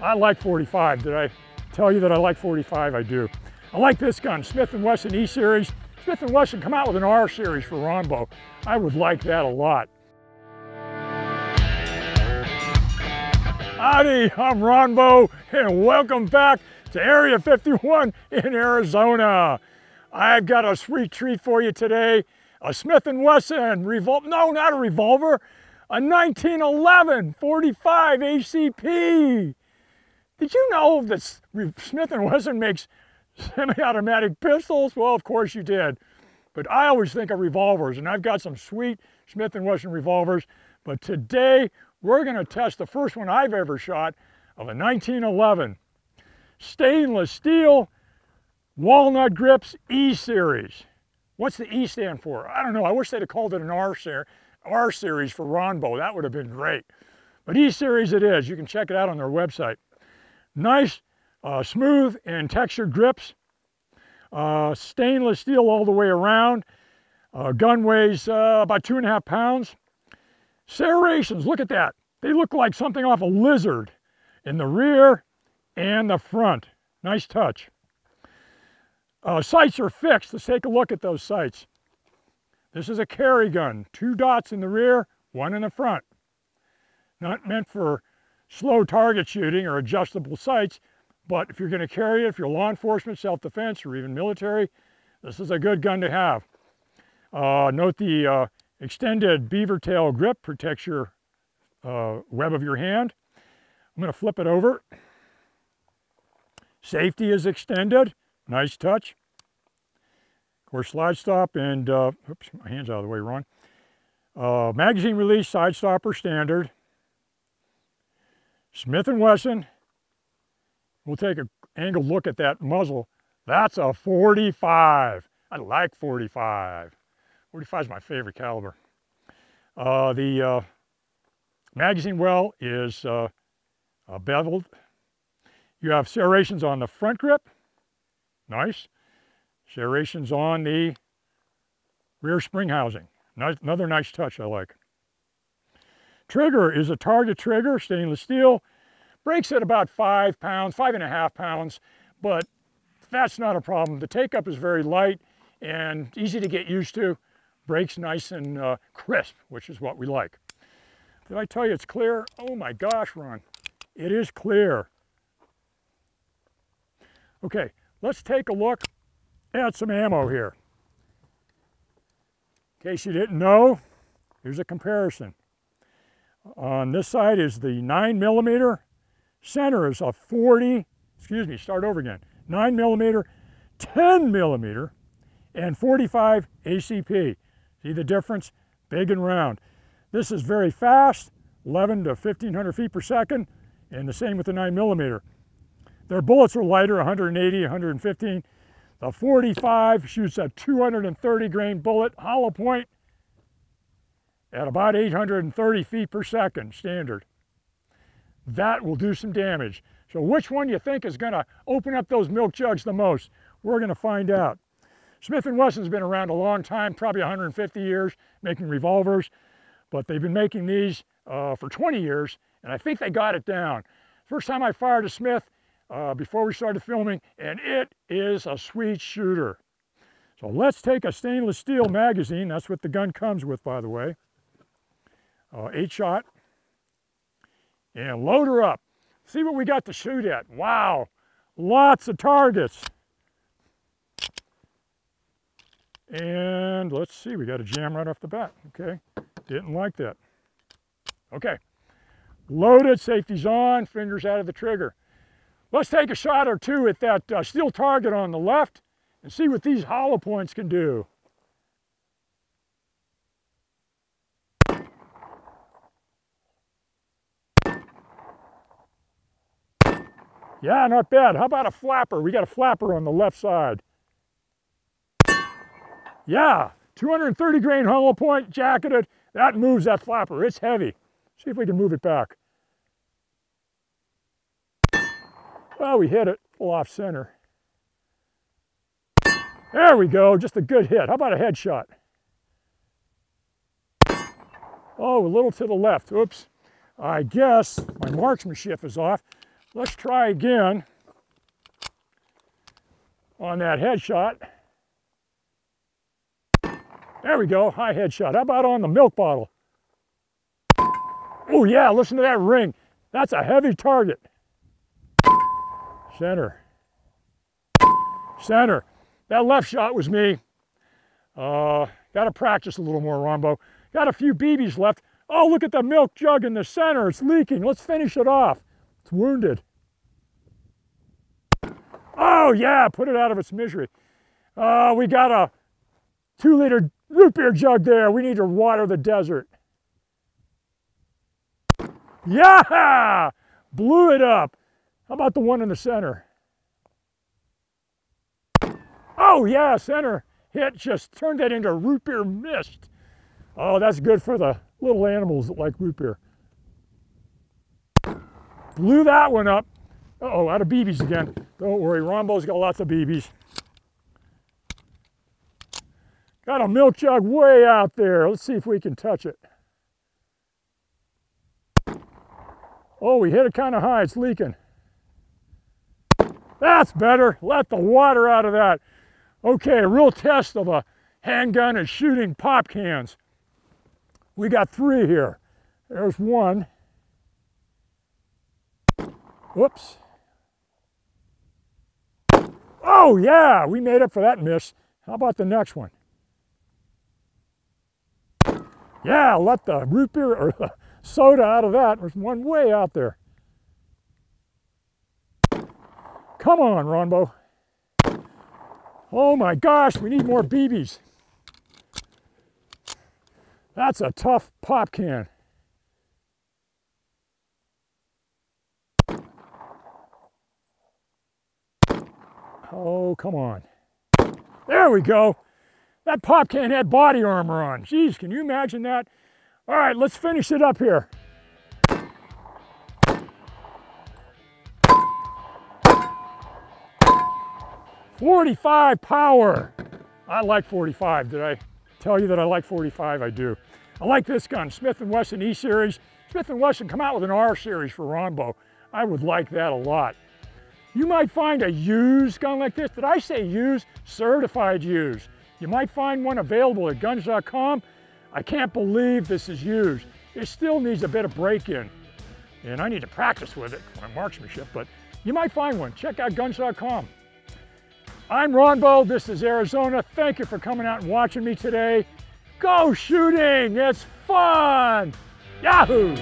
I like 45. Did I tell you that I like 45? I do. I like this gun, Smith & Wesson E-Series. Smith & Wesson come out with an R-Series for Ronbo. I would like that a lot. Howdy, I'm Ronbo, and welcome back to Area 51 in Arizona. I've got a sweet treat for you today. A Smith & Wesson revolver, no, not a revolver, a 1911 45 ACP. Did you know that Smith & Wesson makes semi-automatic pistols? Well, of course you did. But I always think of revolvers, and I've got some sweet Smith & Wesson revolvers. But today, we're going to test the first one I've ever shot of a 1911 stainless steel walnut grips E-Series. What's the E stand for? I don't know. I wish they'd have called it an R, ser R series for Ronbo. That would have been great. But E-Series it is. You can check it out on their website. Nice, uh, smooth and textured grips. Uh, stainless steel all the way around. Uh, gun weighs uh, about two and a half pounds. Serrations, look at that. They look like something off a lizard in the rear and the front. Nice touch. Uh, sights are fixed. Let's take a look at those sights. This is a carry gun. Two dots in the rear, one in the front. Not meant for slow target shooting or adjustable sights, but if you're going to carry it, if you're law enforcement, self-defense, or even military, this is a good gun to have. Uh, note the uh, extended beaver tail grip protects your uh, web of your hand. I'm going to flip it over. Safety is extended. Nice touch. Of course, slide stop and, uh, oops, my hand's out of the way, Ron. Uh, magazine release, side stopper standard. Smith & Wesson. We'll take an angled look at that muzzle. That's a 45. I like 45. 45 is my favorite caliber. Uh, the uh, magazine well is uh, beveled. You have serrations on the front grip Nice. Serrations on the rear spring housing. Nice, another nice touch I like. Trigger is a target trigger, stainless steel. Breaks at about five pounds, five and a half pounds, but that's not a problem. The take-up is very light and easy to get used to. Breaks nice and uh, crisp, which is what we like. Did I tell you it's clear? Oh my gosh, Ron. It is clear. Okay, Let's take a look at some ammo here. In case you didn't know, here's a comparison. On this side is the 9 millimeter. Center is a 40, excuse me, start over again. 9 millimeter, 10 millimeter, and 45 ACP. See the difference? Big and round. This is very fast, 11 to 1500 feet per second, and the same with the 9 millimeter. Their bullets are lighter, 180, 115. The 45 shoots a 230 grain bullet, hollow point, at about 830 feet per second, standard. That will do some damage. So which one you think is gonna open up those milk jugs the most? We're gonna find out. Smith & Wesson's been around a long time, probably 150 years, making revolvers, but they've been making these uh, for 20 years, and I think they got it down. First time I fired a Smith, uh, before we started filming, and it is a sweet shooter. So let's take a stainless steel magazine. That's what the gun comes with, by the way. Uh, eight shot. And load her up. See what we got to shoot at. Wow, lots of targets. And let's see, we got a jam right off the bat, okay? Didn't like that. Okay, loaded, safety's on, fingers out of the trigger. Let's take a shot or two at that uh, steel target on the left and see what these hollow points can do. Yeah, not bad. How about a flapper? We got a flapper on the left side. Yeah, 230 grain hollow point, jacketed. That moves that flapper. It's heavy. See if we can move it back. Well, we hit it full off center. There we go, just a good hit. How about a headshot? Oh, a little to the left. Oops. I guess my marksmanship is off. Let's try again on that headshot. There we go, high headshot. How about on the milk bottle? Oh yeah, listen to that ring. That's a heavy target. Center. Center. That left shot was me. Uh, got to practice a little more, Ronbo. Got a few BBs left. Oh, look at the milk jug in the center. It's leaking. Let's finish it off. It's wounded. Oh, yeah, put it out of its misery. Uh, we got a two liter root beer jug there. We need to water the desert. Yeah! Blew it up. How about the one in the center? Oh, yeah, center hit just turned that into root beer mist. Oh, that's good for the little animals that like root beer. Blew that one up. Uh oh out of BBs again. Don't worry, Ronbo's got lots of BBs. Got a milk jug way out there. Let's see if we can touch it. Oh, we hit it kind of high. It's leaking. That's better. Let the water out of that. Okay, a real test of a handgun and shooting pop cans. We got three here. There's one. Whoops. Oh yeah, we made up for that miss. How about the next one? Yeah, let the root beer or the soda out of that. There's one way out there. Come on, Ronbo. Oh my gosh, we need more BBs. That's a tough pop can. Oh, come on. There we go. That pop can had body armor on. Geez, can you imagine that? All right, let's finish it up here. 45 power. I like 45. Did I tell you that I like 45? I do. I like this gun, Smith & Wesson E-Series. Smith & Wesson come out with an R-Series for Ronbo. I would like that a lot. You might find a used gun like this. Did I say used? Certified used. You might find one available at guns.com. I can't believe this is used. It still needs a bit of break-in. And I need to practice with it for my marksmanship, but you might find one. Check out guns.com. I'm Ronbo, this is Arizona. Thank you for coming out and watching me today. Go shooting, it's fun! Yahoo!